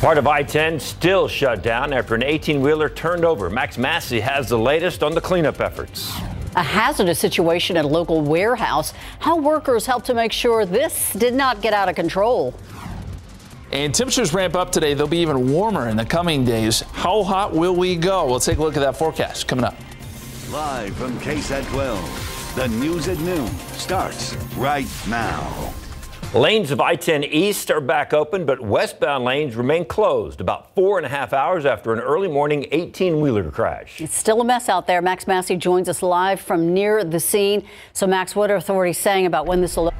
Part of I 10 still shut down after an 18 wheeler turned over. Max Massey has the latest on the cleanup efforts. A hazardous situation at a local warehouse. How workers helped to make sure this did not get out of control. And temperatures ramp up today. They'll be even warmer in the coming days. How hot will we go? We'll take a look at that forecast coming up. Live from KSAT 12, the news at noon starts right now. Lanes of I 10 East are back open, but westbound lanes remain closed about four and a half hours after an early morning 18 wheeler crash. It's still a mess out there. Max Massey joins us live from near the scene. So, Max, what are authorities saying about when this will?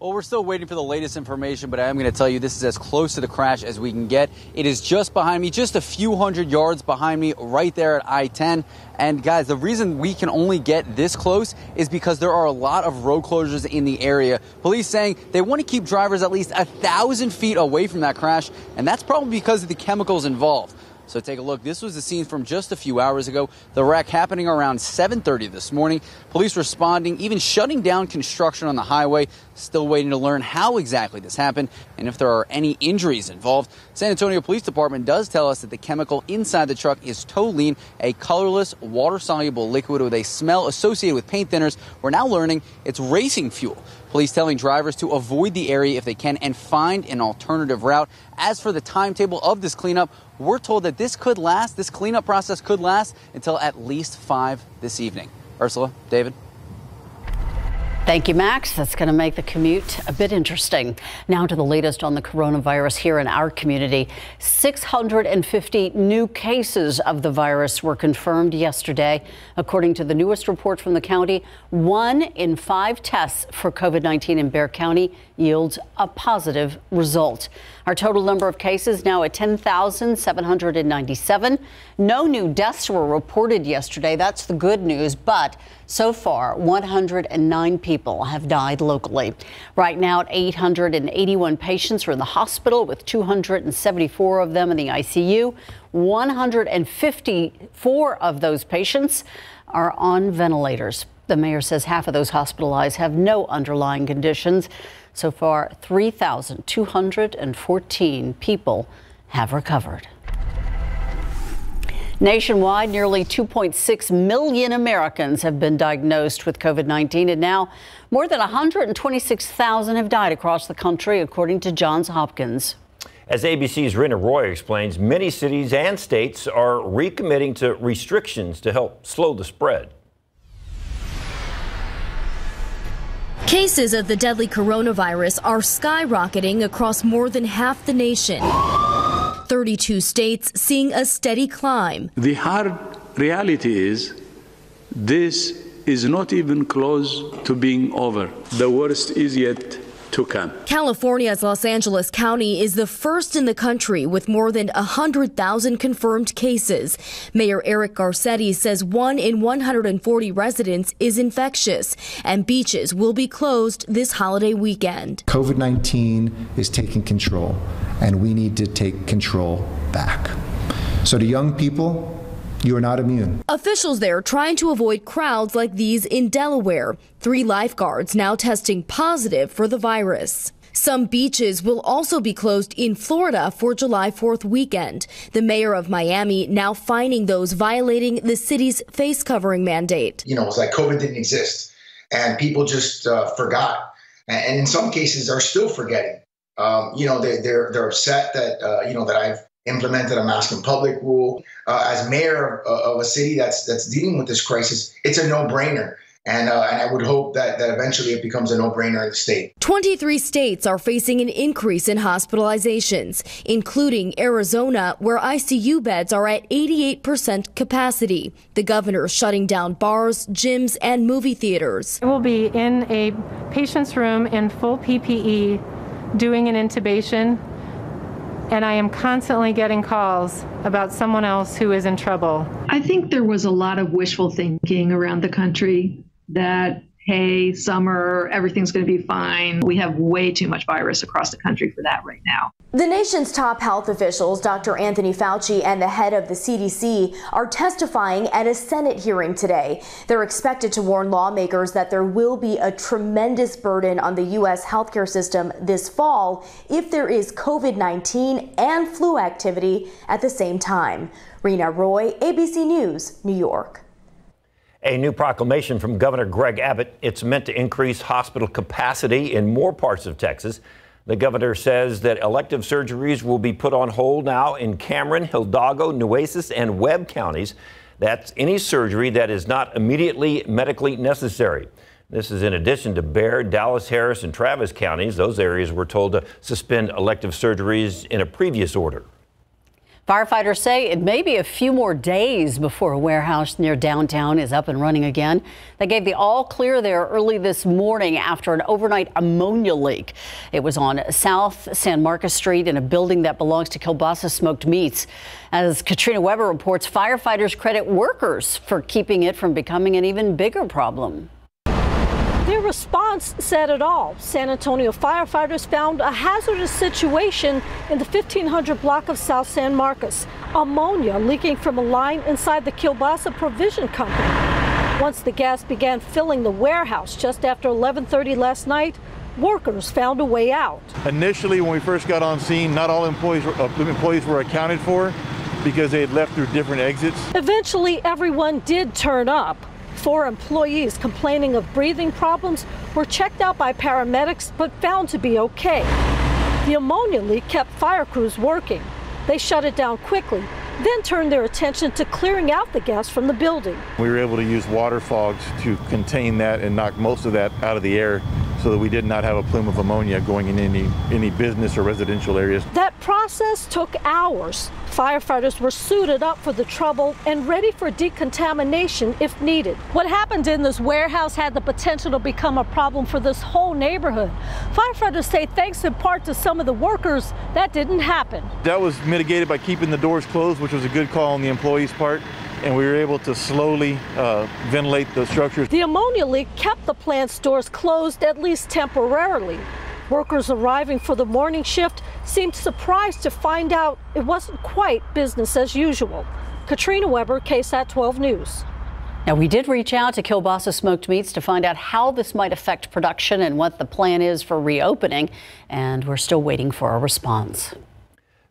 Well, we're still waiting for the latest information, but I am going to tell you this is as close to the crash as we can get. It is just behind me, just a few hundred yards behind me, right there at I 10. And guys, the reason we can only get this close is because there are a lot of road closures in the area. Police saying they want to keep drivers at least a thousand feet away from that crash, and that's probably because of the chemicals involved. So take a look. This was the scene from just a few hours ago. The wreck happening around 7:30 this morning. Police responding, even shutting down construction on the highway. Still waiting to learn how exactly this happened and if there are any injuries involved. San Antonio Police Department does tell us that the chemical inside the truck is toluene, a colorless, water-soluble liquid with a smell associated with paint thinners. We're now learning it's racing fuel. Police telling drivers to avoid the area if they can and find an alternative route. As for the timetable of this cleanup, we're told that this could last, this cleanup process could last until at least 5 this evening. Ursula, David. Thank you, Max. That's going to make the commute a bit interesting. Now to the latest on the coronavirus here in our community. 650 new cases of the virus were confirmed yesterday. According to the newest report from the county, one in five tests for COVID 19 in Bexar County yields a positive result. Our total number of cases now at 10,797. No new deaths were reported yesterday. That's the good news. But so far, 109 people have died locally. Right now, 881 patients are in the hospital, with 274 of them in the ICU. 154 of those patients are on ventilators. The mayor says half of those hospitalized have no underlying conditions. So far, 3,214 people have recovered. Nationwide, nearly 2.6 million Americans have been diagnosed with COVID 19, and now more than 126,000 have died across the country, according to Johns Hopkins. As ABC's Rinna Roy explains, many cities and states are recommitting to restrictions to help slow the spread. Cases of the deadly coronavirus are skyrocketing across more than half the nation. 32 states seeing a steady climb. The hard reality is this is not even close to being over. The worst is yet to come. California's Los Angeles County is the first in the country with more than 100,000 confirmed cases. Mayor Eric Garcetti says one in 140 residents is infectious, and beaches will be closed this holiday weekend. COVID 19 is taking control, and we need to take control back. So, to young people, you are not immune. Officials there trying to avoid crowds like these in Delaware. Three lifeguards now testing positive for the virus. Some beaches will also be closed in Florida for July 4th weekend. The mayor of Miami now fining those violating the city's face covering mandate. You know, it's like COVID didn't exist and people just uh, forgot. And in some cases are still forgetting. Um, you know, they, are they're, they're upset that, uh, you know, that I've implemented a mask in public rule. Uh, as mayor of, of, a city that's that's dealing with this crisis, it's a no-brainer. And, uh, and I would hope that, that eventually it becomes a no brainer in the state. 23 states are facing an increase in hospitalizations, including Arizona, where ICU beds are at 88% capacity. The governor is shutting down bars, gyms, and movie theaters. we will be in a patient's room in full PPE doing an intubation and I am constantly getting calls about someone else who is in trouble. I think there was a lot of wishful thinking around the country that, hey, summer, everything's going to be fine. We have way too much virus across the country for that right now. The nation's top health officials, Dr. Anthony Fauci and the head of the CDC, are testifying at a Senate hearing today. They're expected to warn lawmakers that there will be a tremendous burden on the U.S. healthcare system this fall if there is COVID 19 and flu activity at the same time. Rena Roy, ABC News, New York. A new proclamation from Governor Greg Abbott. It's meant to increase hospital capacity in more parts of Texas. The governor says that elective surgeries will be put on hold now in Cameron, Hidalgo, Nueces, and Webb counties. That's any surgery that is not immediately medically necessary. This is in addition to Bexar, Dallas, Harris, and Travis counties. Those areas were told to suspend elective surgeries in a previous order. Firefighters say it may be a few more days before a warehouse near downtown is up and running again. They gave the all clear there early this morning after an overnight ammonia leak. It was on South San Marcos Street in a building that belongs to Kiolbassa Smoked Meats. As Katrina Weber reports, firefighters credit workers for keeping it from becoming an even bigger problem. Their response said it all. San Antonio firefighters found a hazardous situation in the 1500 block of South San Marcos. Ammonia leaking from a line inside the Kiolbassa Provision Company. Once the gas began filling the warehouse just after 11:30 last night, workers found a way out. Initially, when we first got on scene, not all employees were, uh, employees were accounted for because they had left through different exits. Eventually, everyone did turn up. Four employees complaining of breathing problems were checked out by paramedics but found to be okay. The ammonia leak kept fire crews working. They shut it down quickly, then turned their attention to clearing out the gas from the building. We were able to use water fogs to contain that and knock most of that out of the air so that we did not have a plume of ammonia going in any, any business or residential areas. That process took hours. Firefighters were suited up for the trouble and ready for decontamination if needed. What happened in this warehouse had the potential to become a problem for this whole neighborhood. Firefighters say thanks in part to some of the workers, that didn't happen. That was mitigated by keeping the doors closed, which was a good call on the employees' part and we were able to slowly uh, ventilate the structures. The ammonia leak kept the plant's doors closed at least temporarily. Workers arriving for the morning shift seemed surprised to find out it wasn't quite business as usual. Katrina Weber, KSAT 12 News. Now, we did reach out to Kiolbassa Smoked Meats to find out how this might affect production and what the plan is for reopening, and we're still waiting for a response.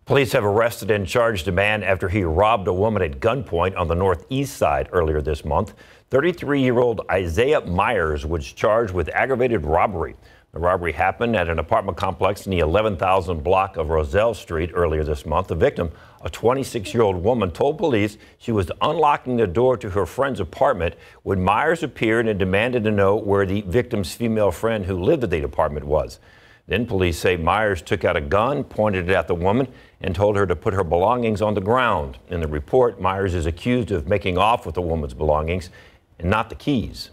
Police have arrested and charged a man after he robbed a woman at gunpoint on the northeast side earlier this month. 33 year old Isaiah Myers was charged with aggravated robbery. The robbery happened at an apartment complex in the 11,000 block of Roselle Street earlier this month. The victim, a 26 year old woman, told police she was unlocking the door to her friend's apartment when Myers appeared and demanded to know where the victim's female friend who lived at the apartment was. Then police say Myers took out a gun, pointed it at the woman, and told her to put her belongings on the ground. In the report, Myers is accused of making off with the woman's belongings and not the keys.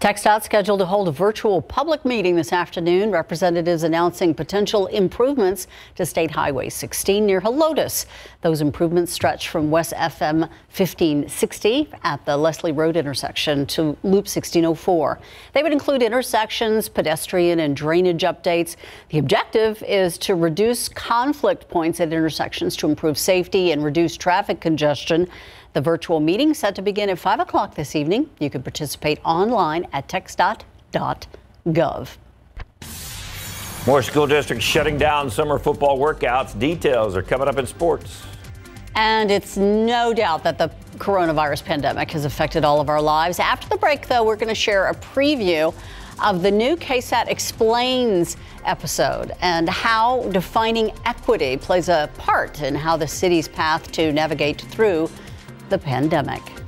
TxDOT scheduled to hold a virtual public meeting this afternoon. Representatives announcing potential improvements to State Highway 16 near Helotes. Those improvements stretch from West FM 1560 at the Leslie Road intersection to Loop 1604. They would include intersections, pedestrian and drainage updates. The objective is to reduce conflict points at intersections to improve safety and reduce traffic congestion. The virtual meeting set to begin at 5 o'clock this evening. You can participate online at txdot.gov. More school districts shutting down summer football workouts. Details are coming up in sports. And it's no doubt that the coronavirus pandemic has affected all of our lives. After the break, though, we're going to share a preview of the new KSAT Explains episode and how defining equity plays a part in how the city's path to navigate through the pandemic.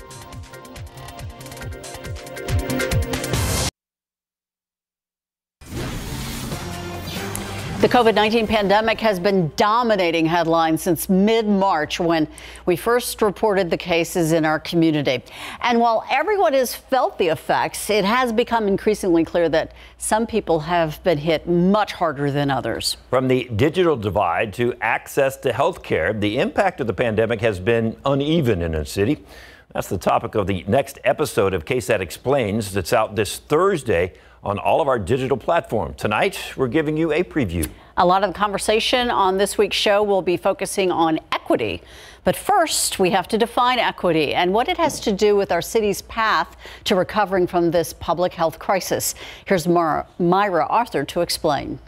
The COVID 19 pandemic has been dominating headlines since mid March when we first reported the cases in our community. And while everyone has felt the effects, it has become increasingly clear that some people have been hit much harder than others. From the digital divide to access to health care, the impact of the pandemic has been uneven in a city. That's the topic of the next episode of KSAT Explains that's out this Thursday on all of our digital platforms. Tonight, we're giving you a preview. A lot of the conversation on this week's show will be focusing on equity. But first, we have to define equity and what it has to do with our city's path to recovering from this public health crisis. Here's Myra Arthur to explain.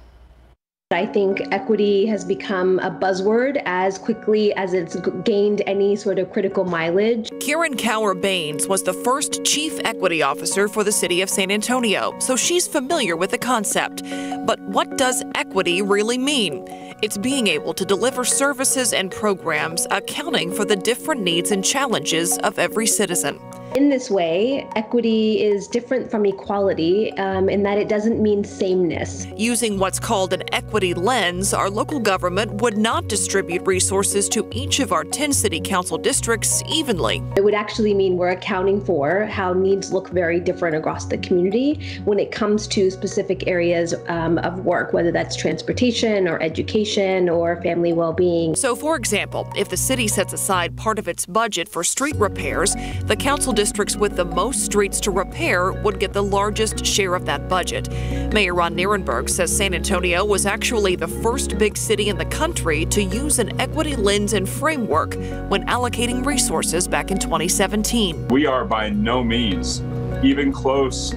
I think equity has become a buzzword as quickly as it's gained any sort of critical mileage. Karen Cower Baines was the first chief equity officer for the city of San Antonio, so she's familiar with the concept. But what does equity really mean? It's being able to deliver services and programs accounting for the different needs and challenges of every citizen. In this way, equity is different from equality um, in that it doesn't mean sameness. Using what's called an equity lens, our local government would not distribute resources to each of our 10 city council districts evenly. It would actually mean we're accounting for how needs look very different across the community when it comes to specific areas um, of work, whether that's transportation or education or family well being. So, for example, if the city sets aside part of its budget for street repairs, the council districts with the most streets to repair would get the largest share of that budget. Mayor Ron Nirenberg says San Antonio was actually the first big city in the country to use an equity lens and framework when allocating resources back in 2017. We are by no means even close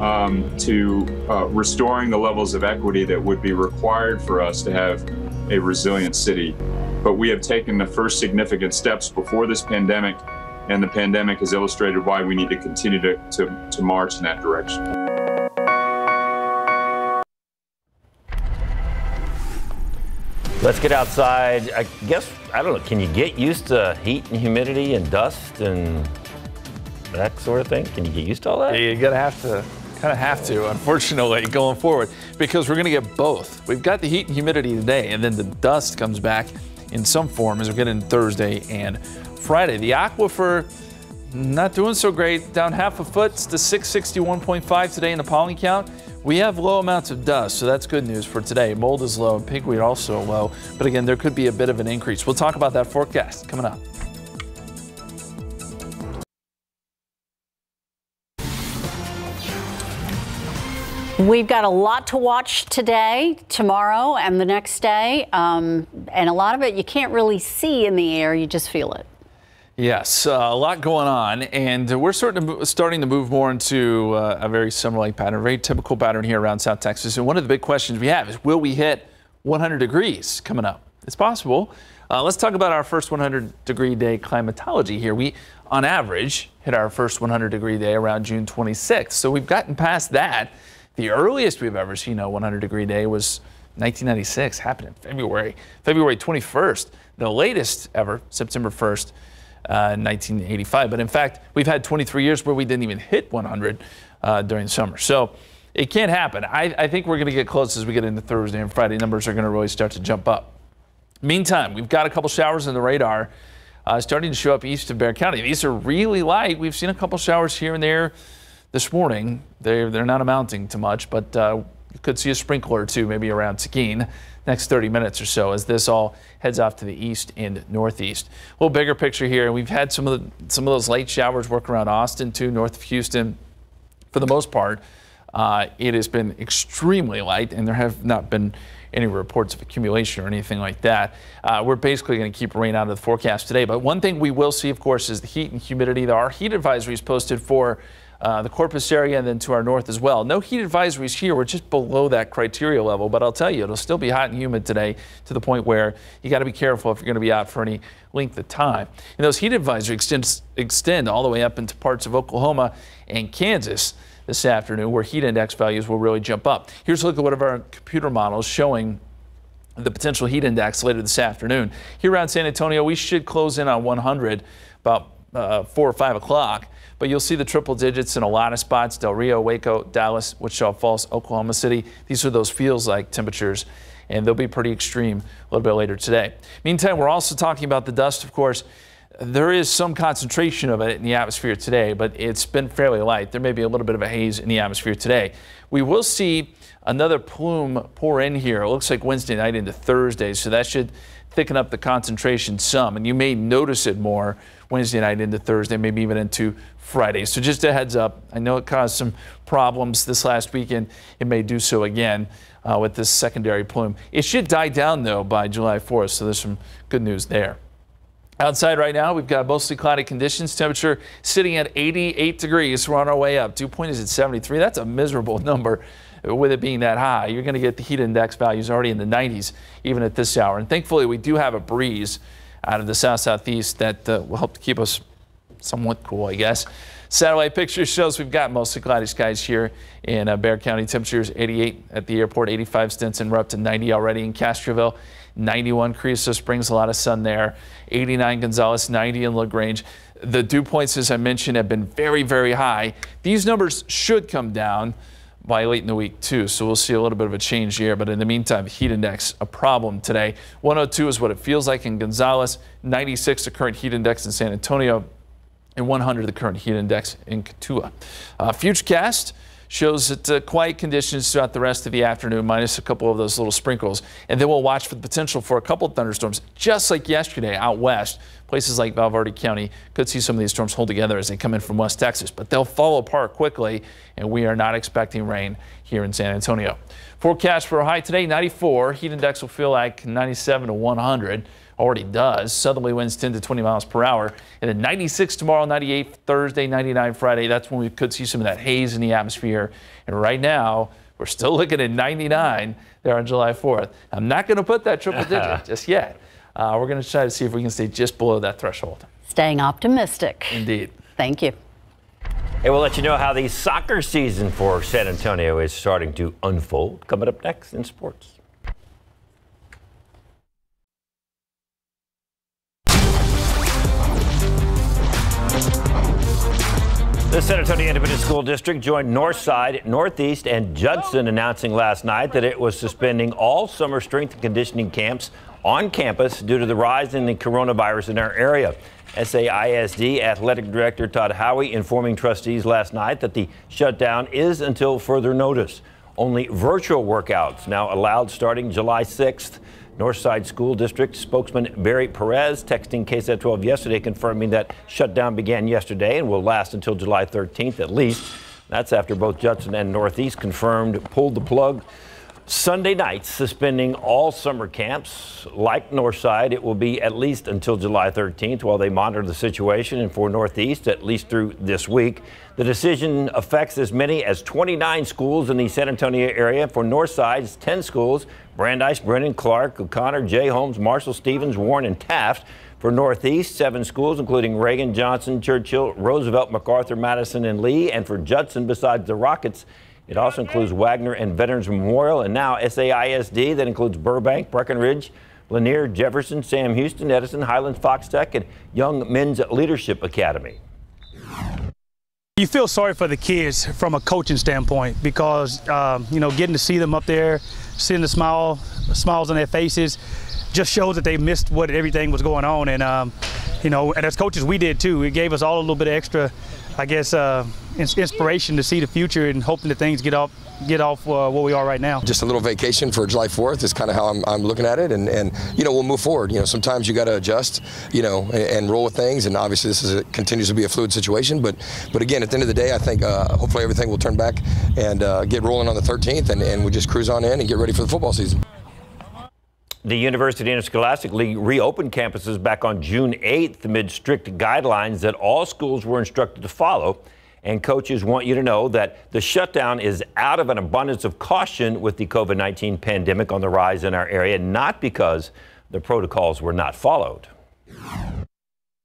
um, to uh, restoring the levels of equity that would be required for us to have a resilient city. But we have taken the first significant steps before this pandemic and the pandemic has illustrated why we need to continue to, to, to march in that direction. Let's get outside. I guess, I don't know, can you get used to heat and humidity and dust and that sort of thing? Can you get used to all that? Yeah, You're going to have to kind of have to, unfortunately, going forward, because we're going to get both. We've got the heat and humidity today, and then the dust comes back in some form as we get in Thursday and Friday. The aquifer not doing so great, down half a foot to 661.5 today in the pollen count. We have low amounts of dust, so that's good news for today. Mold is low and pigweed also low, but again, there could be a bit of an increase. We'll talk about that forecast coming up. We've got a lot to watch today, tomorrow, and the next day. Um, and a lot of it you can't really see in the air, you just feel it. Yes, uh, a lot going on, and we're starting to, starting to move more into uh, a very similar like pattern, a very typical pattern here around South Texas. And one of the big questions we have is, will we hit 100 degrees coming up? It's possible. Uh, let's talk about our first 100 degree day climatology here. We, on average, hit our first 100 degree day around June 26th. So we've gotten past that. The earliest we've ever seen a 100 degree day was 1996, happened in February, February 21st. The latest ever, September 1st. 1985. Uh, but in fact, we've had 23 years where we didn't even hit 100 uh, during the summer. So it can't happen. I, I think we're going to get close as we get into Thursday and Friday. Numbers are going to really start to jump up. Meantime, we've got a couple showers in the radar uh, starting to show up east of Bexar County. These are really light. We've seen a couple showers here and there this morning. They're, they're not amounting to much, but uh, you could see a sprinkler or two maybe around Seguin next 30 minutes or so as this all heads off to the east and northeast. A little bigger picture here. And we've had some of the, some of those late showers work around Austin too, north of Houston. For the most part, uh, it has been extremely light, and there have not been any reports of accumulation or anything like that. Uh, we're basically going to keep rain out of the forecast today. But one thing we will see, of course, is the heat and humidity. There are heat advisories posted for uh, the Corpus area and then to our north as well. No heat advisories here. We're just below that criteria level, but I'll tell you, it'll still be hot and humid today to the point where you got to be careful if you're going to be out for any length of time. And those heat advisories extend, extend all the way up into parts of Oklahoma and Kansas this afternoon, where heat index values will really jump up. Here's a look at one of our computer models showing the potential heat index later this afternoon. Here around San Antonio, we should close in on 100 about uh, 4 or 5 o'clock but you'll see the triple digits in a lot of spots Del Rio, Waco, Dallas, Wichita Falls, Oklahoma City. These are those feels like temperatures, and they'll be pretty extreme a little bit later today. Meantime, we're also talking about the dust, of course. There is some concentration of it in the atmosphere today, but it's been fairly light. There may be a little bit of a haze in the atmosphere today. We will see another plume pour in here. It looks like Wednesday night into Thursday, so that should thicken up the concentration some. And you may notice it more Wednesday night into Thursday, maybe even into Friday. So just a heads up. I know it caused some problems this last weekend. It may do so again uh, with this secondary plume. It should die down, though, by July 4th, so there's some good news there. Outside right now, we've got mostly cloudy conditions. Temperature sitting at 88 degrees. We're on our way up. Dew point is at 73. That's a miserable number with it being that high. You're going to get the heat index values already in the 90s, even at this hour. And thankfully, we do have a breeze out of the south southeast that uh, will help to keep us somewhat cool, I guess. Satellite picture shows we've got mostly cloudy skies here in uh, Bexar County. Temperatures 88 at the airport, 85 Stinson. We're up to 90 already in Castroville, 91 Carrizo Springs, a lot of sun there. 89 Gonzales, 90 in LaGrange. The dew points, as I mentioned, have been very, very high. These numbers should come down by late in the week too. So we'll see a little bit of a change here. But in the meantime, heat index a problem today. 102 is what it feels like in Gonzales. 96 the current heat index in San Antonio, and 100 the current heat index in Cotulla. Uh, Futurecast shows that uh, quiet conditions throughout the rest of the afternoon, minus a couple of those little sprinkles. And then we'll watch for the potential for a couple of thunderstorms, just like yesterday out west. Places like Val Verde County could see some of these storms hold together as they come in from West Texas, but they'll fall apart quickly, and we are not expecting rain here in San Antonio. Forecast for a high today, 94. Heat index will feel like 97 to 100 already does. Southerly winds 10 to 20 miles per hour. And then 96 tomorrow, 98 Thursday, 99 Friday. That's when we could see some of that haze in the atmosphere. And right now, we're still looking at 99 there on July 4th. I'm not going to put that triple digit just yet. Uh, we're going to try to see if we can stay just below that threshold. Staying optimistic. Indeed. Thank you. Hey, we'll let you know how the soccer season for San Antonio is starting to unfold. Coming up next in sports. The San Antonio Independent School District joined Northside, Northeast, and Judson announcing last night that it was suspending all summer strength and conditioning camps on campus due to the rise in the coronavirus in our area. SAISD Athletic Director Todd Howie informing trustees last night that the shutdown is until further notice. Only virtual workouts now allowed starting July 6th. Northside School District spokesman Barry Perez texting KSAT 12 yesterday confirming that shutdown began yesterday and will last until July 13th at least. That's after both Judson and Northeast confirmed pulled the plug Sunday night, suspending all summer camps. Like Northside, it will be at least until July 13th while they monitor the situation, and for Northeast, at least through this week. The decision affects as many as 29 schools in the San Antonio area. For Northside, 10 schools Brandeis, Brennan, Clark, O'Connor, J. Holmes, Marshall, Stevens, Warren, and Taft. For Northeast, seven schools, including Reagan, Johnson, Churchill, Roosevelt, MacArthur, Madison, and Lee. And for Judson, besides the Rockets, it also includes Wagner and Veterans Memorial, and now SAISD that includes Burbank, Breckenridge, Lanier, Jefferson, Sam Houston, Edison, Highlands, Fox Tech, and Young Men's Leadership Academy. You feel sorry for the kids from a coaching standpoint because um, you know getting to see them up there, seeing the smile, smiles on their faces, just shows that they missed what everything was going on. And um, you know, and as coaches, we did too. It gave us all a little bit of extra I guess, uh, inspiration to see the future and hoping that things get off get off uh, where we are right now. Just a little vacation for July 4th is kind of how I'm, I'm looking at it, and, and you know we'll move forward. You know sometimes you got to adjust, you know, and, and, roll with things, and obviously this is a, continues to be a fluid situation. But but again, at the end of the day, I think uh, hopefully everything will turn back and uh, get rolling on the 13th, and, and we just cruise on in and get ready for the football season. The University Interscholastic League reopened campuses back on June 8th amid strict guidelines that all schools were instructed to follow. And coaches want you to know that the shutdown is out of an abundance of caution with the COVID 19 pandemic on the rise in our area, not because the protocols were not followed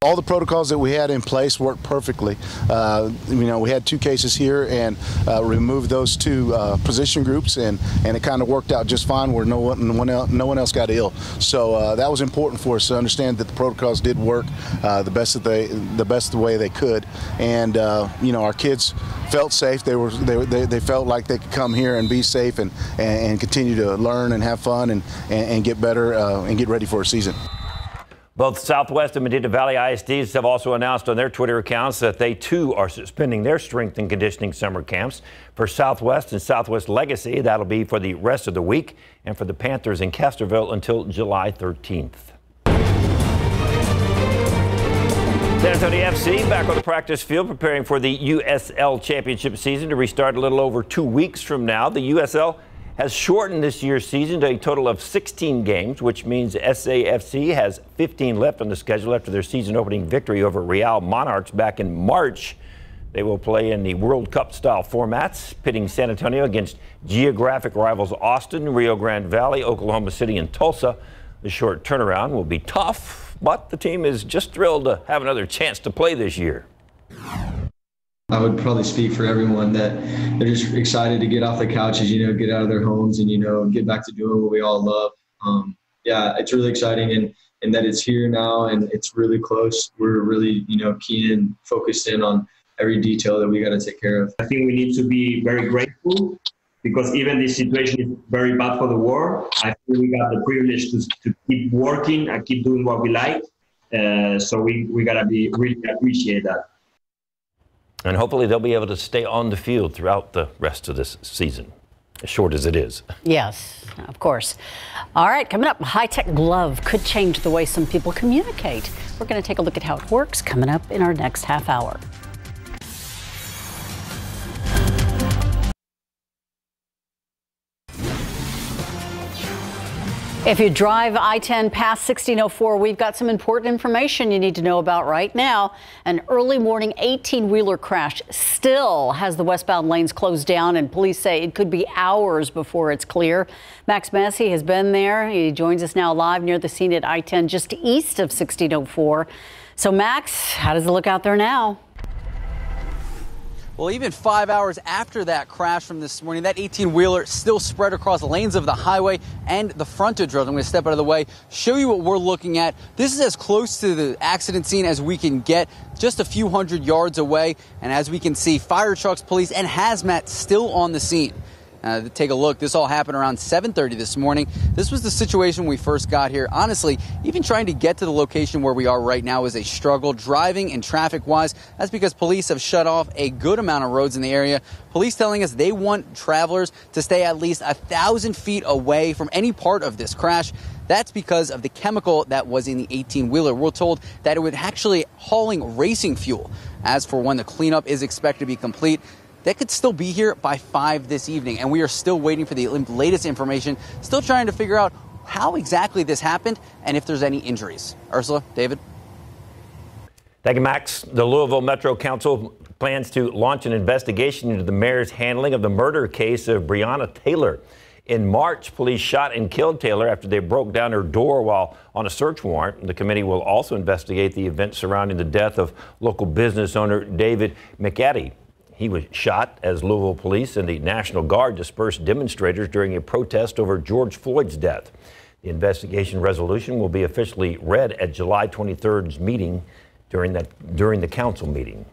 all the protocols that we had in place worked perfectly. Uh, you know, we had two cases here and uh, removed those two uh, position groups, and, and it kind of worked out just fine where no one, no one, else, no one else got ill. So uh, that was important for us to understand that the protocols did work uh, the best that they, the best way they could, and uh, you know, our kids felt safe. They were they, they, they, felt like they could come here and be safe and, and, and continue to learn and have fun and, and, and get better and get ready for a season. Both Southwest and Medina Valley ISDs have also announced on their Twitter accounts that they too are suspending their strength and conditioning summer camps. For Southwest and Southwest Legacy, that'll be for the rest of the week, and for the Panthers in Castroville until July 13th. San Antonio FC back on the practice field preparing for the USL Championship season to restart a little over two weeks from now. The USL has shortened this year's season to a total of 16 games, which means SAFC has 15 left on the schedule after their season opening victory over Real Monarchs back in March. They will play in the World Cup style formats, pitting San Antonio against geographic rivals Austin, Rio Grande Valley, Oklahoma City, and Tulsa. The short turnaround will be tough, but the team is just thrilled to have another chance to play this year. I would probably speak for everyone that they're just excited to get off the couches, you know, get out of their homes and, you know, get back to doing what we all love. Um, yeah, it's really exciting and, and that it's here now and it's really close. We're really, you know, keen and focused in on every detail that we got to take care of. I think we need to be very grateful because even this situation is very bad for the world. I think we got the privilege to, to keep working and keep doing what we like. Uh, so we, we got to be really appreciate that. And hopefully they'll be able to stay on the field throughout the rest of this season, as short as it is. Yes, of course. All right, coming up, high tech glove could change the way some people communicate. We're going to take a look at how it works coming up in our next half hour. If you drive I 10 past 1604, we've got some important information you need to know about right now. An early morning 18 wheeler crash still has the westbound lanes closed down, and police say it could be hours before it's clear. Max Massey has been there. He joins us now live near the scene at I 10, just east of 1604. So, Max, how does it look out there now? Well, even five hours after that crash from this morning, that 18 wheeler still spread across lanes of the highway and the frontage road. I'm going to step out of the way, show you what we're looking at. This is as close to the accident scene as we can get, just a few hundred yards away. And as we can see, fire trucks, police, and hazmat still on the scene. Uh, take a look. This all happened around 7:30 this morning. This was the situation we first got here. Honestly, even trying to get to the location where we are right now is a struggle, driving and traffic-wise. That's because police have shut off a good amount of roads in the area. Police telling us they want travelers to stay at least a thousand feet away from any part of this crash. That's because of the chemical that was in the 18 wheeler. We're told that it was actually hauling racing fuel. As for when the cleanup is expected to be complete, that could still be here by 5 this evening. And we are still waiting for the latest information, still trying to figure out how exactly this happened and if there's any injuries. Ursula, David? Thank you, Max. The Louisville Metro Council plans to launch an investigation into the mayor's handling of the murder case of Breonna Taylor. In March, police shot and killed Taylor after they broke down her door while on a search warrant. The committee will also investigate the events surrounding the death of local business owner David McAtee. He was shot as Louisville police and the National Guard dispersed demonstrators during a protest over George Floyd's death. The investigation resolution will be officially read at July 23rd's meeting during that during the council meeting.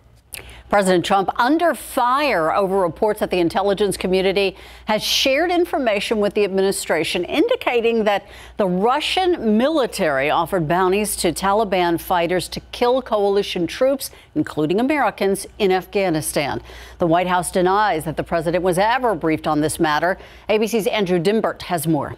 President Trump under fire over reports that the intelligence community has shared information with the administration indicating that the Russian military offered bounties to Taliban fighters to kill coalition troops, including Americans, in Afghanistan. The White House denies that the president was ever briefed on this matter. ABC's Andrew Dymburt has more.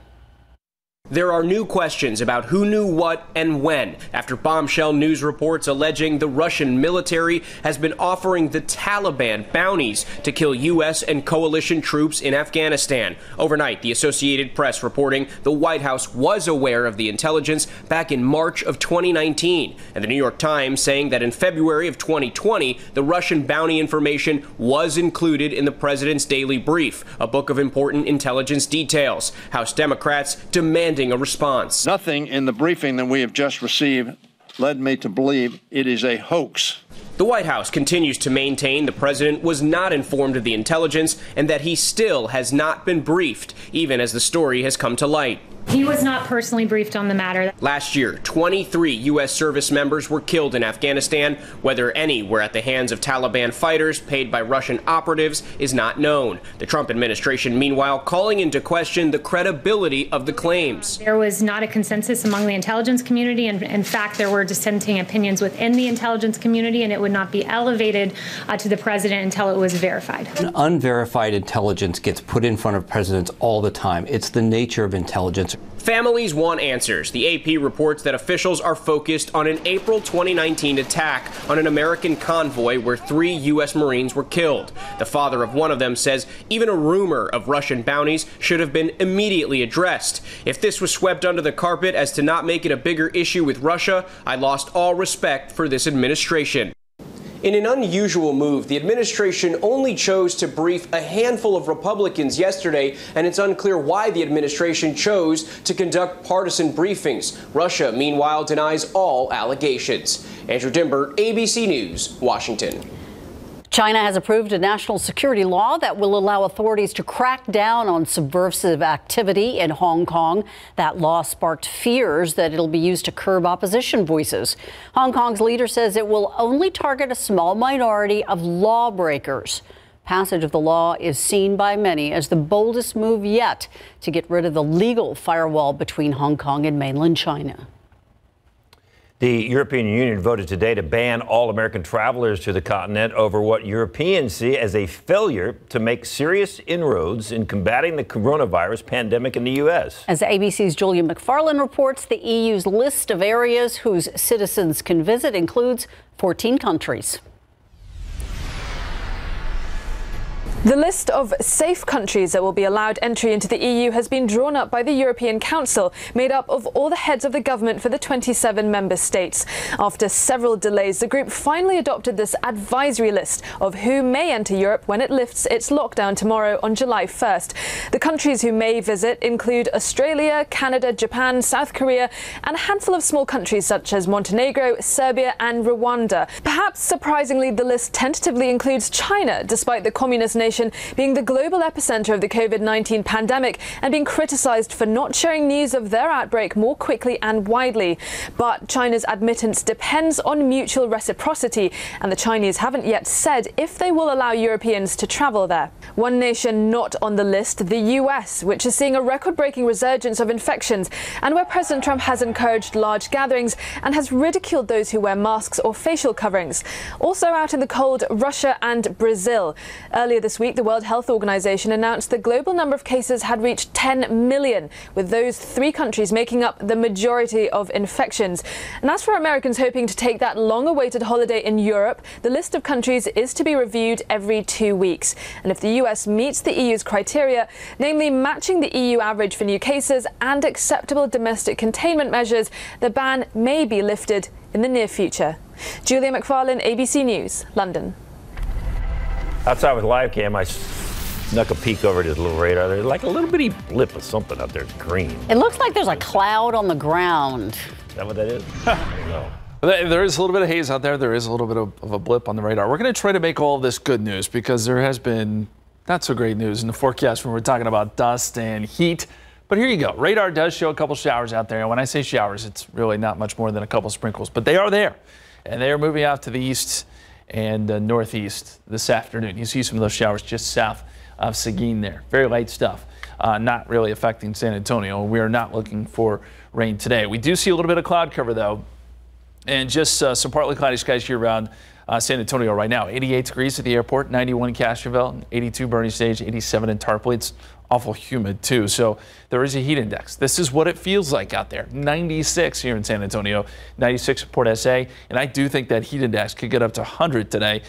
There are new questions about who knew what and when after bombshell news reports alleging the Russian military has been offering the Taliban bounties to kill U.S. and coalition troops in Afghanistan. Overnight, the Associated Press reporting the White House was aware of the intelligence back in March of 2019, and the New York Times saying that in February of 2020, the Russian bounty information was included in the president's daily brief, a book of important intelligence details. House Democrats demand demanding a response. Nothing in the briefing that we have just received led me to believe it is a hoax. The White House continues to maintain the president was not informed of the intelligence and that he still has not been briefed, even as the story has come to light. He was not personally briefed on the matter. Last year, 23 U.S. service members were killed in Afghanistan. Whether any were at the hands of Taliban fighters paid by Russian operatives is not known. The Trump administration, meanwhile, calling into question the credibility of the claims. There was not a consensus among the intelligence community, and in fact, there were dissenting opinions within the intelligence community, and it would not be elevated uh, to the president until it was verified. An unverified intelligence gets put in front of presidents all the time. It's the nature of intelligence. Families want answers. The AP reports that officials are focused on an April 2019 attack on an American convoy where three U.S. Marines were killed. The father of one of them says even a rumor of Russian bounties should have been immediately addressed. If this was swept under the carpet as to not make it a bigger issue with Russia, I lost all respect for this administration. In an unusual move, the administration only chose to brief a handful of Republicans yesterday, and it's unclear why the administration chose to conduct partisan briefings. Russia, meanwhile, denies all allegations. Andrew Dymburt, ABC News, Washington. China has approved a national security law that will allow authorities to crack down on subversive activity in Hong Kong. That law sparked fears that it'll be used to curb opposition voices. Hong Kong's leader says it will only target a small minority of lawbreakers. Passage of the law is seen by many as the boldest move yet to get rid of the legal firewall between Hong Kong and mainland China. The European Union voted today to ban all American travelers to the continent over what Europeans see as a failure to make serious inroads in combating the coronavirus pandemic in the U.S. As ABC's Julia McFarlane reports, the EU's list of areas whose citizens can visit includes 14 countries. The list of safe countries that will be allowed entry into the EU has been drawn up by the European Council, made up of all the heads of the government for the 27 member states. After several delays, the group finally adopted this advisory list of who may enter Europe when it lifts its lockdown tomorrow on July 1st. The countries who may visit include Australia, Canada, Japan, South Korea, and a handful of small countries such as Montenegro, Serbia, and Rwanda. Perhaps surprisingly, the list tentatively includes China, despite the communist nation being the global epicenter of the COVID 19 pandemic and being criticized for not sharing news of their outbreak more quickly and widely. But China's admittance depends on mutual reciprocity, and the Chinese haven't yet said if they will allow Europeans to travel there. One nation not on the list, the US, which is seeing a record breaking resurgence of infections, and where President Trump has encouraged large gatherings and has ridiculed those who wear masks or facial coverings. Also out in the cold, Russia and Brazil. Earlier this week, week, the World Health Organization announced the global number of cases had reached 10 million, with those three countries making up the majority of infections. And as for Americans hoping to take that long awaited holiday in Europe, the list of countries is to be reviewed every two weeks. And if the US meets the EU's criteria, namely matching the EU average for new cases and acceptable domestic containment measures, the ban may be lifted in the near future. Julia McFarlane, ABC News, London. Outside with live cam, I snuck a peek over at his little radar. There's like a little bitty blip of something out there. It's green. It looks like there's a cloud on the ground. Is that what that is? no. There is a little bit of haze out there. There is a little bit of, of a blip on the radar. We're going to try to make all of this good news because there has been not so great news in the forecast when we're talking about dust and heat. But here you go. Radar does show a couple showers out there. And when I say showers, it's really not much more than a couple sprinkles, but they are there. And they are moving out to the east and uh, northeast this afternoon. You see some of those showers just south of Seguin there. Very light stuff. Uh, not really affecting San Antonio. We are not looking for rain today. We do see a little bit of cloud cover though, and just uh, some partly cloudy skies here around uh, San Antonio right now. 88 degrees at the airport, 91 in Castroville, 82 Boerne Stage, 87 in Tarpley. It's awful humid too. So there is a heat index. This is what it feels like out there. 96 here in San Antonio, 96 at Port SA. And I do think that heat index could get up to 100 today.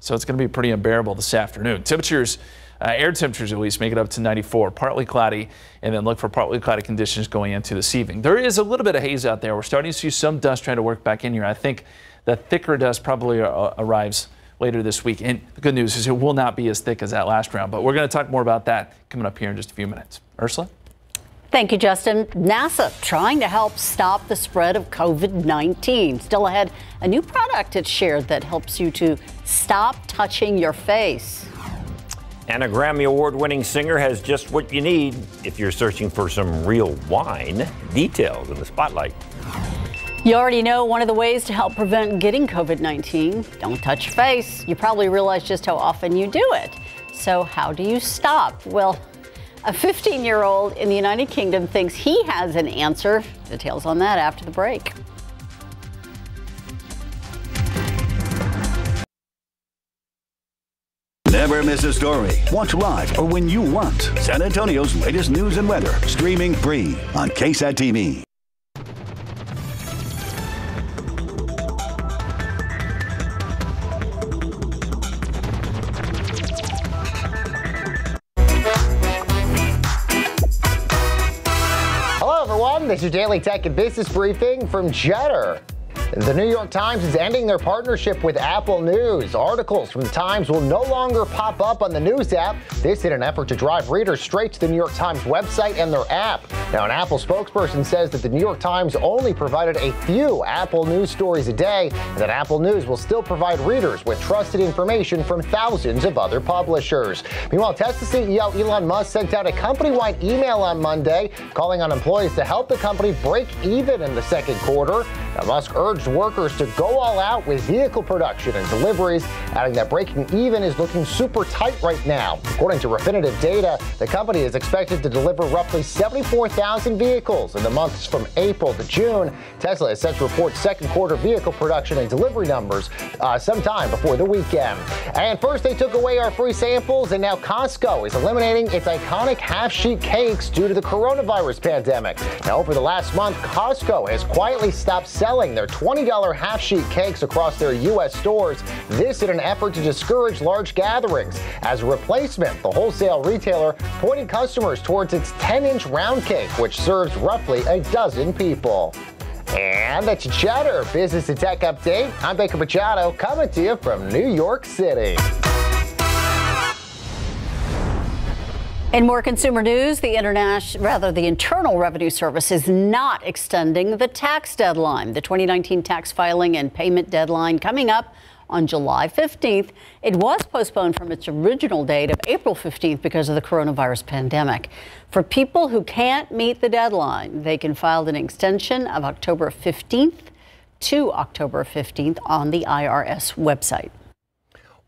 So it's going to be pretty unbearable this afternoon. Temperatures, uh, air temperatures at least, make it up to 94. Partly cloudy, and then look for partly cloudy conditions going into this evening. There is a little bit of haze out there. We're starting to see some dust trying to work back in here. I think the thicker dust probably uh, arrives later this week. And the good news is it will not be as thick as that last round. But we're going to talk more about that coming up here in just a few minutes. Ursula? Thank you, Justin. NASA trying to help stop the spread of COVID 19. Still ahead, a new product it shared that helps you to stop touching your face. And a Grammy Award winning singer has just what you need if you're searching for some real wine. Details in the spotlight. You already know one of the ways to help prevent getting COVID 19 don't touch your face. You probably realize just how often you do it. So, how do you stop? Well, a 15 year old in the United Kingdom thinks he has an answer. Details on that after the break. Never miss a story. Watch live or when you want. San Antonio's latest news and weather, streaming free on KSAT TV. Everyone. This is your daily tech and business briefing from Cheddar. The New York Times is ending their partnership with Apple News. Articles from the Times will no longer pop up on the news app. This in an effort to drive readers straight to the New York Times website and their app. Now, an Apple spokesperson says that the New York Times only provided a few Apple News stories a day, and that Apple News will still provide readers with trusted information from thousands of other publishers. Meanwhile, Tesla CEO Elon Musk sent out a company-wide email on Monday calling on employees to help the company break even in the second quarter. Now, Musk urged workers to go all out with vehicle production and deliveries, adding that breaking even is looking super tight right now. According to Refinitiv data, the company is expected to deliver roughly 74,000 vehicles in the months from April to June. Tesla is set to report second quarter vehicle production and delivery numbers uh, sometime before the weekend. And first, they took away our free samples, and now Costco is eliminating its iconic half sheet cakes due to the coronavirus pandemic. Now, over the last month, Costco has quietly stopped selling their $20 half sheet cakes across their U.S. stores. This in an effort to discourage large gatherings. As a replacement, the wholesale retailer pointing customers towards its 10 inch round cake, which serves roughly a dozen people. And that's your Cheddar Business and Tech Update. I'm Baker Machado coming to you from New York City. In more consumer news, the international, rather the Internal Revenue Service is not extending the tax deadline. The 2019 tax filing and payment deadline coming up on July 15th. It was postponed from its original date of April 15th because of the coronavirus pandemic. For people who can't meet the deadline, they can file an extension of October 15th to October 15th on the IRS website.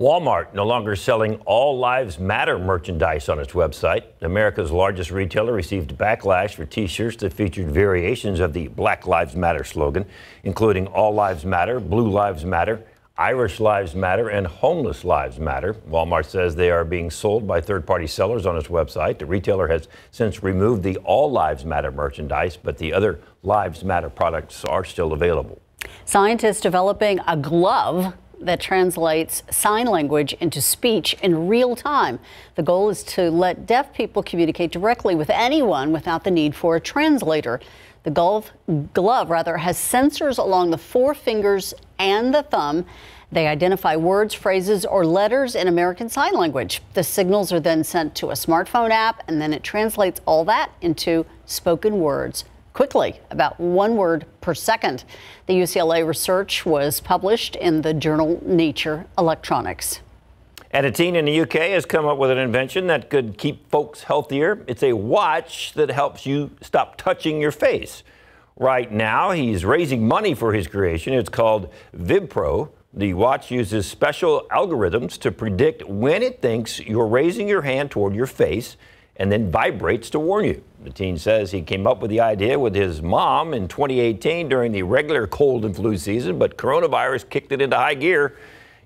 Walmart no longer selling All Lives Matter merchandise on its website. America's largest retailer received backlash for t shirts that featured variations of the Black Lives Matter slogan, including All Lives Matter, Blue Lives Matter, Irish Lives Matter, and Homeless Lives Matter. Walmart says they are being sold by third party sellers on its website. The retailer has since removed the All Lives Matter merchandise, but the other Lives Matter products are still available. Scientists developing a glove that translates sign language into speech in real time. The goal is to let deaf people communicate directly with anyone without the need for a translator. The glove, glove rather has sensors along the four fingers and the thumb. They identify words, phrases, or letters in American Sign Language. The signals are then sent to a smartphone app, and then it translates all that into spoken words quickly, about one word per second. The UCLA research was published in the journal Nature Electronics. And a teen in the UK has come up with an invention that could keep folks healthier. It's a watch that helps you stop touching your face. Right now, he's raising money for his creation. It's called VibPro. The watch uses special algorithms to predict when it thinks you're raising your hand toward your face and then vibrates to warn you. The teen says he came up with the idea with his mom in 2018 during the regular cold and flu season, but coronavirus kicked it into high gear.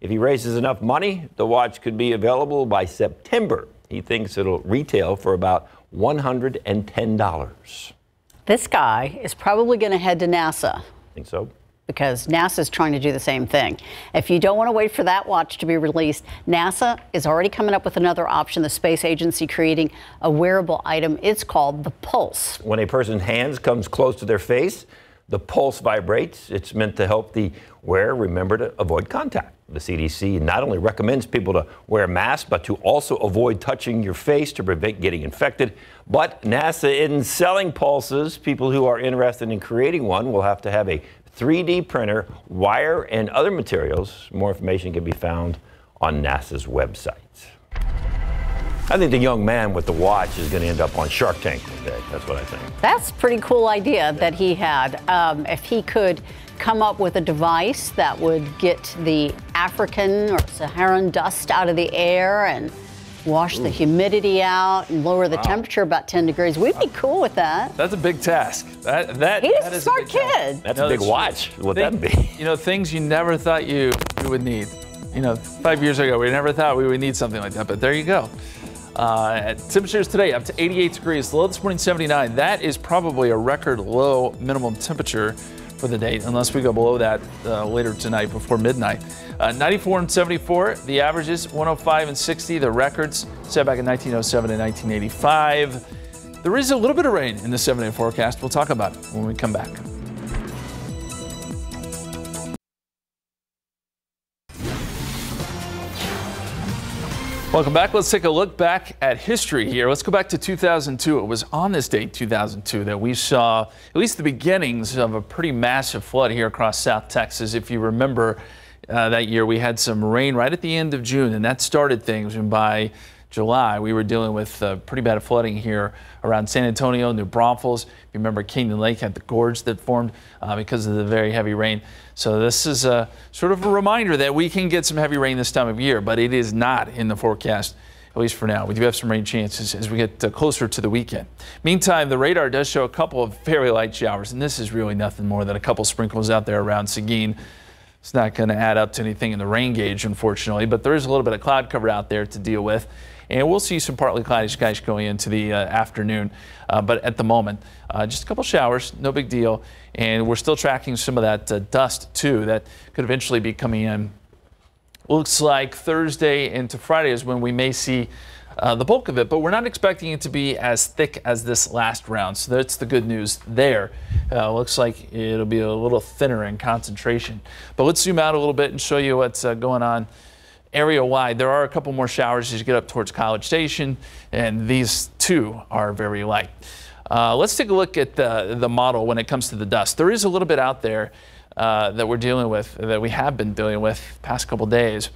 If he raises enough money, the watch could be available by September. He thinks it'll retail for about $110. This guy is probably going to head to NASA. Think so? Because NASA is trying to do the same thing. If you don't want to wait for that watch to be released, NASA is already coming up with another option, the space agency creating a wearable item. It's called the Pulse. When a person's hands comes close to their face, the pulse vibrates. It's meant to help the wearer remember to avoid contact. The CDC not only recommends people to wear masks, but to also avoid touching your face to prevent getting infected. But NASA isn't selling pulses. People who are interested in creating one will have to have a 3D printer, wire, and other materials. More information can be found on NASA's website. I think the young man with the watch is going to end up on Shark Tank one day. That's what I think. That's a pretty cool idea that he had. Um, if he could come up with a device that would get the African or Saharan dust out of the air and wash the humidity out and lower the Wow. temperature about 10 degrees, we'd be cool with that. That's a big task. That that He's that a is smart big task. kid. That's a big watch. What Thing- that be? You know, things you never thought you, you would need. You know, five years ago, we never thought we would need something like that, but there you go. Uh, at temperatures today up to 88 degrees, low this morning 79. That is probably a record low minimum temperature for the day, unless we go below that uh, later tonight before midnight. Uh, 94 and 74, the averages 105 and 60, the records set back in 1907 and 1985. There is a little bit of rain in the seven day forecast. We'll talk about it when we come back. Welcome back. Let's take a look back at history here. Let's go back to 2002. It was on this date, 2002, that we saw at least the beginnings of a pretty massive flood here across South Texas. If you remember uh, that year, we had some rain right at the end of June, and that started things. And by July, we were dealing with uh, pretty bad flooding here around San Antonio, New Braunfels. If you remember, Canyon Lake had the gorge that formed uh, because of the very heavy rain. So this is a sort of a reminder that we can get some heavy rain this time of year, but it is not in the forecast, at least for now. We do have some rain chances as we get uh, closer to the weekend. Meantime, the radar does show a couple of very light showers, and this is really nothing more than a couple sprinkles out there around Seguin. It's not going to add up to anything in the rain gauge, unfortunately, but there is a little bit of cloud cover out there to deal with. And we'll see some partly cloudy skies going into the uh, afternoon. Uh, but at the moment, uh, just a couple showers, no big deal. And we're still tracking some of that uh, dust, too, that could eventually be coming in. Looks like Thursday into Friday is when we may see uh, the bulk of it, but we're not expecting it to be as thick as this last round. So that's the good news there. Uh, looks like it'll be a little thinner in concentration. But let's zoom out a little bit and show you what's uh, going on area wide. There are a couple more showers as you get up towards College Station, and these two are very light. Uh, let's take a look at the, the model when it comes to the dust. There is a little bit out there uh, that we're dealing with, that we have been dealing with past couple days.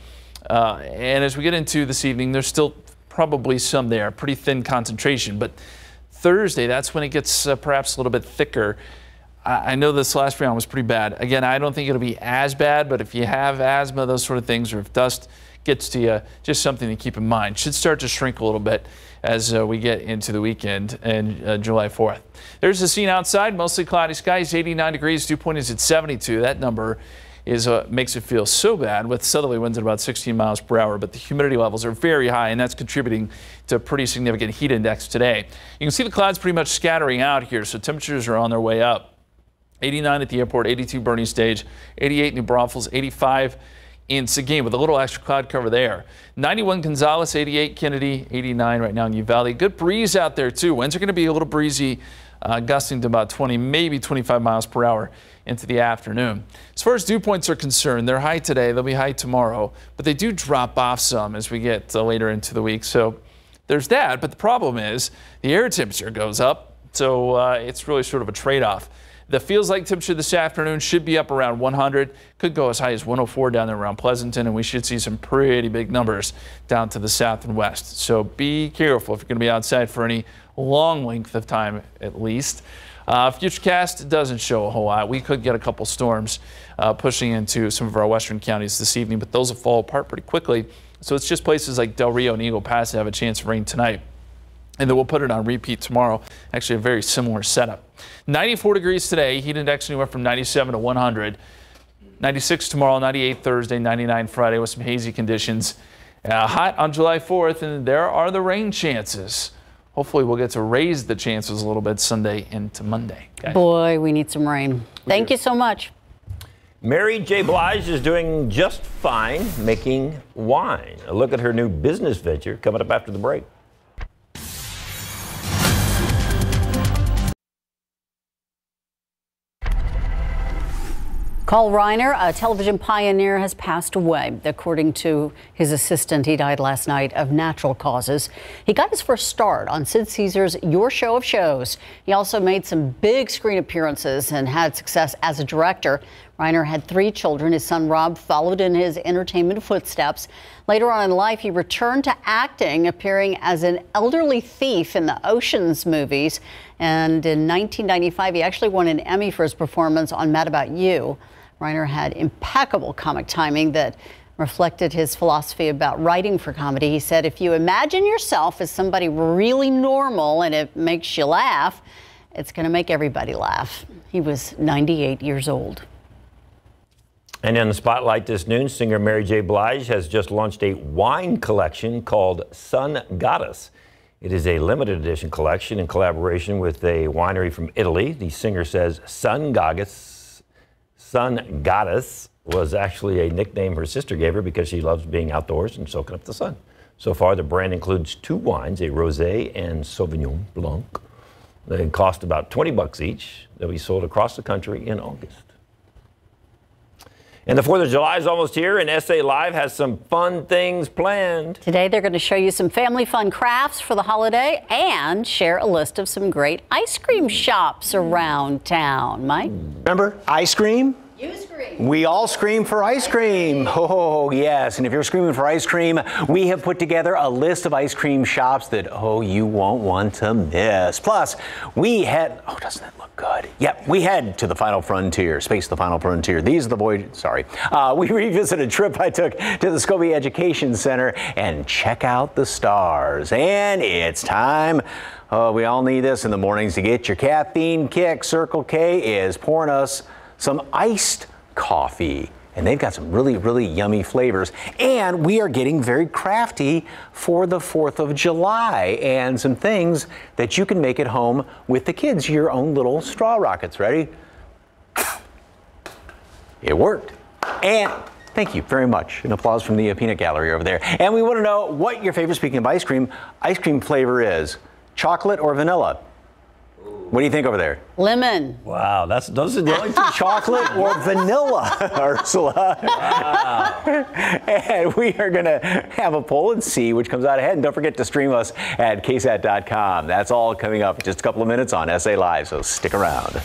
Uh, and as we get into this evening, there's still probably some there, pretty thin concentration. But Thursday, that's when it gets uh, perhaps a little bit thicker. I know this last round was pretty bad. Again, I don't think it'll be as bad, but if you have asthma, those sort of things, or if dust gets to you, just something to keep in mind. Should start to shrink a little bit as uh, we get into the weekend and uh, July 4th. There's the scene outside, mostly cloudy skies, 89 degrees, dew point is at 72. That number is uh, makes it feel so bad with southerly winds at about 16 miles per hour, but the humidity levels are very high, and that's contributing to a pretty significant heat index today. You can see the clouds pretty much scattering out here, so temperatures are on their way up. 89 at the airport, 82 Boerne Stage, 88 New Braunfels, 85 in Seguin with a little extra cloud cover there. 91 Gonzales, 88 Kenedy, 89 right now in Uvalde. Good breeze out there too. Winds are going to be a little breezy, uh, gusting to about 20, maybe 25 miles per hour into the afternoon. As far as dew points are concerned, they're high today, they'll be high tomorrow, but they do drop off some as we get uh, later into the week. So there's that, but the problem is the air temperature goes up, so uh, it's really sort of a trade-off. The feels like temperature this afternoon should be up around 100, could go as high as 104 down there around Pleasanton, and we should see some pretty big numbers down to the south and west. So be careful if you're going to be outside for any long length of time at least. Uh, Futurecast doesn't show a whole lot. We could get a couple storms uh, pushing into some of our western counties this evening, but those will fall apart pretty quickly. So it's just places like Del Rio and Eagle Pass that have a chance of rain tonight. And then we'll put it on repeat tomorrow. Actually, a very similar setup. 94 degrees today, heat index anywhere from 97 to 100. 96 tomorrow, 98 Thursday, 99 Friday with some hazy conditions. Uh, hot on July 4th, and there are the rain chances. Hopefully, we'll get to raise the chances a little bit Sunday into Monday. guys. Boy, we need some rain. Thank you so much. Mary J. Blige is doing just fine making wine. A look at her new business venture coming up after the break. Carl Reiner, a television pioneer, has passed away. According to his assistant, he died last night of natural causes. He got his first start on Sid Caesar's Your Show of Shows. He also made some big screen appearances and had success as a director. Reiner had three children. His son Rob followed in his entertainment footsteps. Later on in life, he returned to acting, appearing as an elderly thief in the Oceans movies. And in 1995, he actually won an Emmy for his performance on Mad About You. Reiner had impeccable comic timing that reflected his philosophy about writing for comedy. He said, if you imagine yourself as somebody really normal and it makes you laugh, it's going to make everybody laugh. He was 98 years old. And in the spotlight this noon, singer Mary J. Blige has just launched a wine collection called Sun Goddess. It is a limited edition collection in collaboration with a winery from Italy. The singer says Sun Goddess, Sun Goddess was actually a nickname her sister gave her because she loves being outdoors and soaking up the sun. So far, the brand includes two wines, a rosé and Sauvignon Blanc. They cost about 20 bucks each. They'll be sold across the country in August. And the 4th of July is almost here, and SA Live has some fun things planned. Today, they're going to show you some family fun crafts for the holiday and share a list of some great ice cream shops around town. Mike? Remember, ice cream? We all scream for ice cream. Oh, yes. And if you're screaming for ice cream, we have put together a list of ice cream shops that, oh, you won't want to miss. Plus, we head, oh, doesn't that look good? Yep, we head to the final frontier, space the final frontier. These are the boys, sorry. Uh, we revisit a trip I took to the Scobee Education Center and check out the stars. And it's time. Oh, we all need this in the mornings to get your caffeine kick. Circle K is pouring us some iced coffee. And they've got some really, really yummy flavors. And we are getting very crafty for the 4th of July and some things that you can make at home with the kids, your own little straw rockets. Ready? It worked. And Thank you very much. An applause from the peanut gallery over there. And we want to know what your favorite, speaking of ice cream, ice cream flavor is chocolate or vanilla? What do you think over there? Lemon. Wow, that's those are the only two. Chocolate or vanilla, Ursula. Wow. and we are going to have a poll and see which comes out ahead. And don't forget to stream us at ksat.com. That's all coming up in just a couple of minutes on SA Live, so stick around.